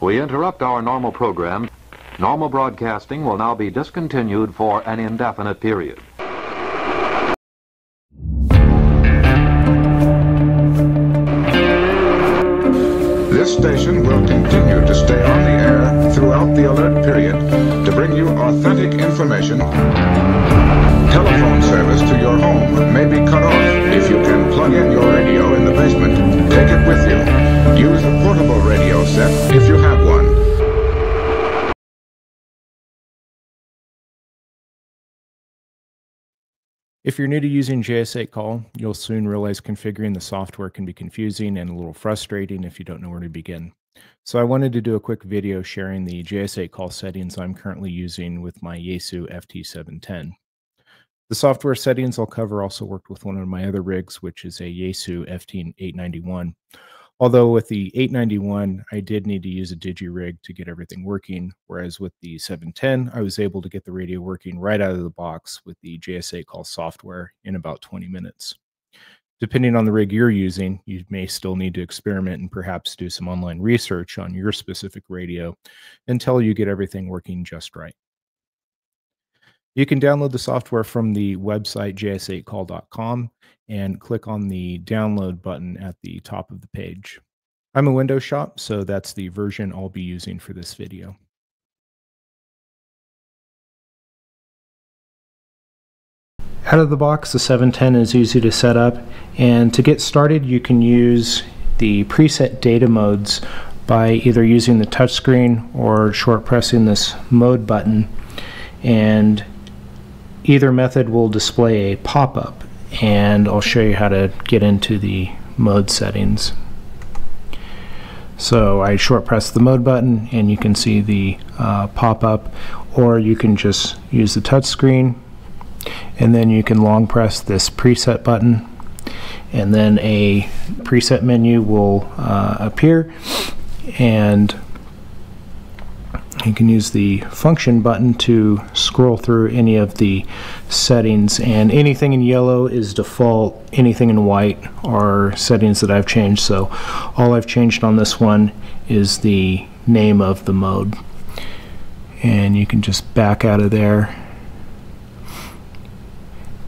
We interrupt our normal program. Normal broadcasting will now be discontinued for an indefinite period. This station will continue to stay on the air throughout the alert period bring you authentic information. Telephone service to your home may be cut off. If you can plug in your radio in the basement, take it with you. Use a portable radio set if you have one. If you're new to using JS8 Call, you'll soon realize configuring the software can be confusing and a little frustrating if you don't know where to begin. So I wanted to do a quick video sharing the JS8 Call settings I'm currently using with my Yaesu FT710. The software settings I'll cover also worked with one of my other rigs, which is a Yaesu FT891. Although with the 891, I did need to use a DigiRig to get everything working, whereas with the 710, I was able to get the radio working right out of the box with the JS8 Call software in about 20 minutes. Depending on the rig you're using, you may still need to experiment and perhaps do some online research on your specific radio until you get everything working just right. You can download the software from the website js8call.com and click on the download button at the top of the page. I'm a Windows shop, so that's the version I'll be using for this video. Out of the box, the 710 is easy to set up, and to get started, you can use the preset data modes by either using the touchscreen or short pressing this mode button. And either method will display a pop-up and I'll show you how to get into the mode settings. So I short press the mode button and you can see the uh, pop-up or you can just use the touch screen and then you can long press this preset button and then a preset menu will uh, appear. And you can use the function button to scroll through any of the settings. And anything in yellow is default. Anything in white are settings that I've changed. So all I've changed on this one is the name of the mode. And you can just back out of there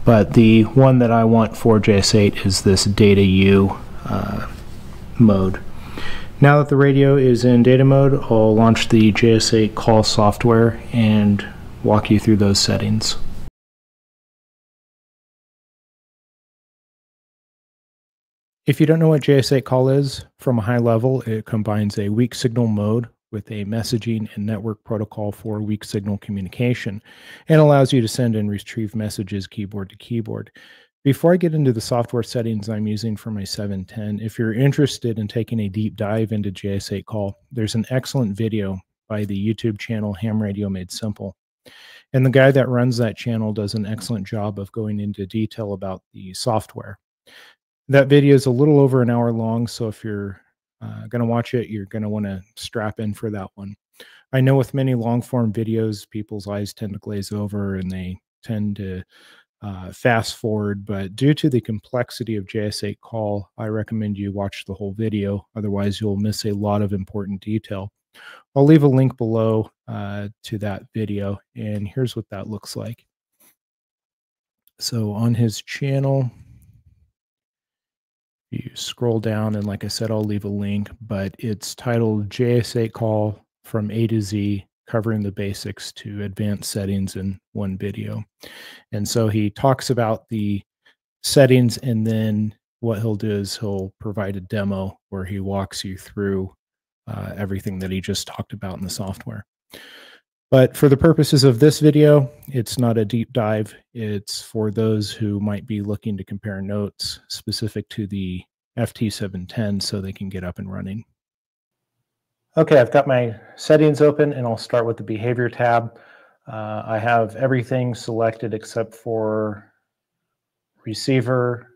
but the one that I want for JS8 is this data U uh, mode now that the radio is in data mode, I'll launch the JS8 call software and walk you through those settings. If you don't know what JS8 call is, from a high level, it combines a weak signal mode with a messaging and network protocol for weak signal communication and allows you to send and retrieve messages keyboard to keyboard. Before I get into the software settings I'm using for my 710, if you're interested in taking a deep dive into JS8 Call, there's an excellent video by the YouTube channel Ham Radio Made Simple. And the guy that runs that channel does an excellent job of going into detail about the software. That video is a little over an hour long, so if you're uh, going to watch it, you're going to want to strap in for that one. I know with many long form videos, people's eyes tend to glaze over and they tend to uh, fast forward, but due to the complexity of JS8 call, I recommend you watch the whole video. Otherwise, you'll miss a lot of important detail. I'll leave a link below uh, to that video, and here's what that looks like. So on his channel, you scroll down, and like I said, I'll leave a link, but it's titled JS8 Call from A to Z covering the basics to advanced settings in one video. And so he talks about the settings and then what he'll do is he'll provide a demo where he walks you through uh, everything that he just talked about in the software. But for the purposes of this video, it's not a deep dive. It's for those who might be looking to compare notes specific to the FT710 so they can get up and running. Okay, I've got my settings open and I'll start with the behavior tab. Uh, I have everything selected except for receiver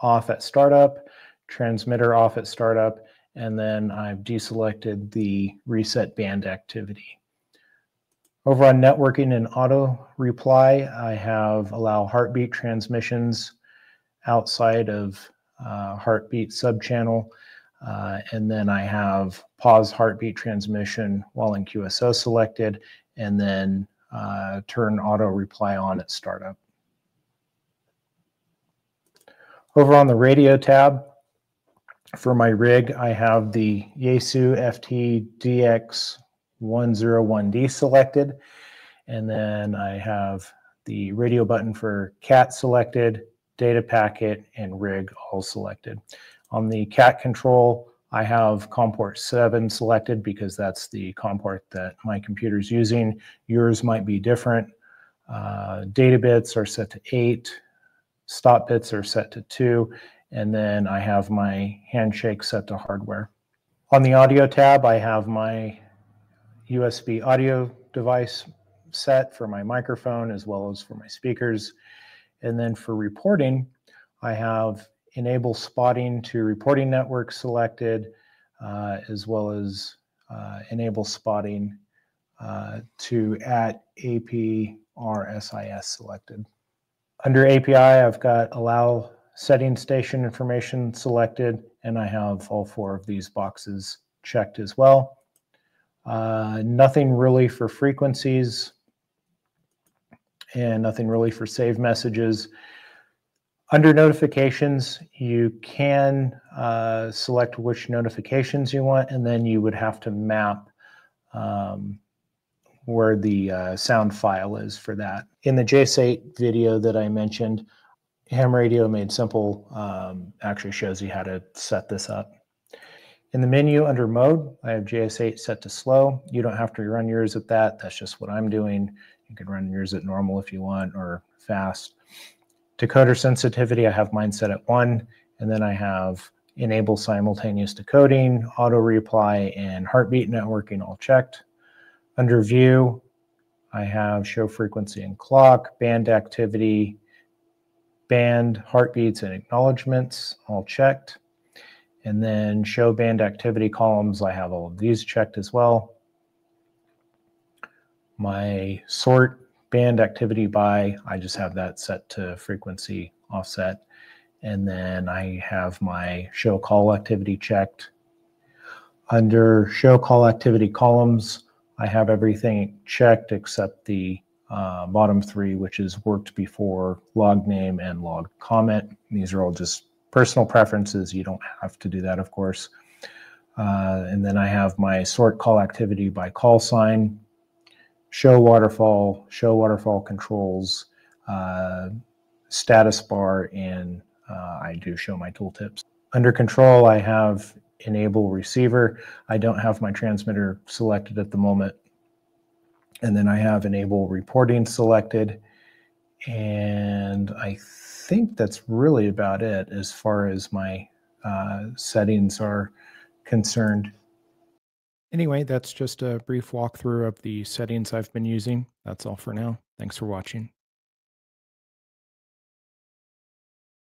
off at startup, transmitter off at startup, and then I've deselected the reset band activity. Over on networking and auto reply, I have allow heartbeat transmissions outside of uh, heartbeat subchannel Uh, and then I have pause heartbeat transmission while in QSO selected, and then uh, turn auto reply on at startup. Over on the radio tab, for my rig, I have the Yaesu FT DX101D selected. And then I have the radio button for cat selected, data packet, and rig all selected. On the cat control, I have COM port 7 selected because that's the COM port that my computer is using. Yours might be different. Uh, data bits are set to 8. Stop bits are set to 2. And then I have my handshake set to hardware. On the audio tab, I have my USB audio device set for my microphone as well as for my speakers. And then for reporting, I have enable spotting to reporting network selected, uh, as well as uh, enable spotting uh, to at APRSIS selected. Under API, I've got allow setting station information selected, and I have all four of these boxes checked as well. Uh, nothing really for frequencies and nothing really for save messages. Under notifications, you can uh, select which notifications you want, and then you would have to map um, where the uh, sound file is for that. In the JS8 video that I mentioned, Ham Radio Made Simple um, actually shows you how to set this up. In the menu under mode, I have JS8 set to slow. You don't have to run yours at that. That's just what I'm doing. You can run yours at normal if you want or fast. Decoder sensitivity, I have mine set at one, and then I have enable simultaneous decoding, auto reply, and heartbeat networking all checked. Under view, I have show frequency and clock, band activity, band heartbeats and acknowledgments all checked. And then show band activity columns, I have all of these checked as well my sort band activity by, I just have that set to frequency offset. And then I have my show call activity checked. Under show call activity columns, I have everything checked except the uh, bottom three, which is worked before log name and log comment. These are all just personal preferences. You don't have to do that, of course. Uh, and then I have my sort call activity by call sign show waterfall, show waterfall controls, uh, status bar, and uh, I do show my tooltips. Under control, I have enable receiver. I don't have my transmitter selected at the moment. And then I have enable reporting selected. And I think that's really about it as far as my uh, settings are concerned. Anyway, that's just a brief walkthrough of the settings I've been using. That's all for now. Thanks for watching.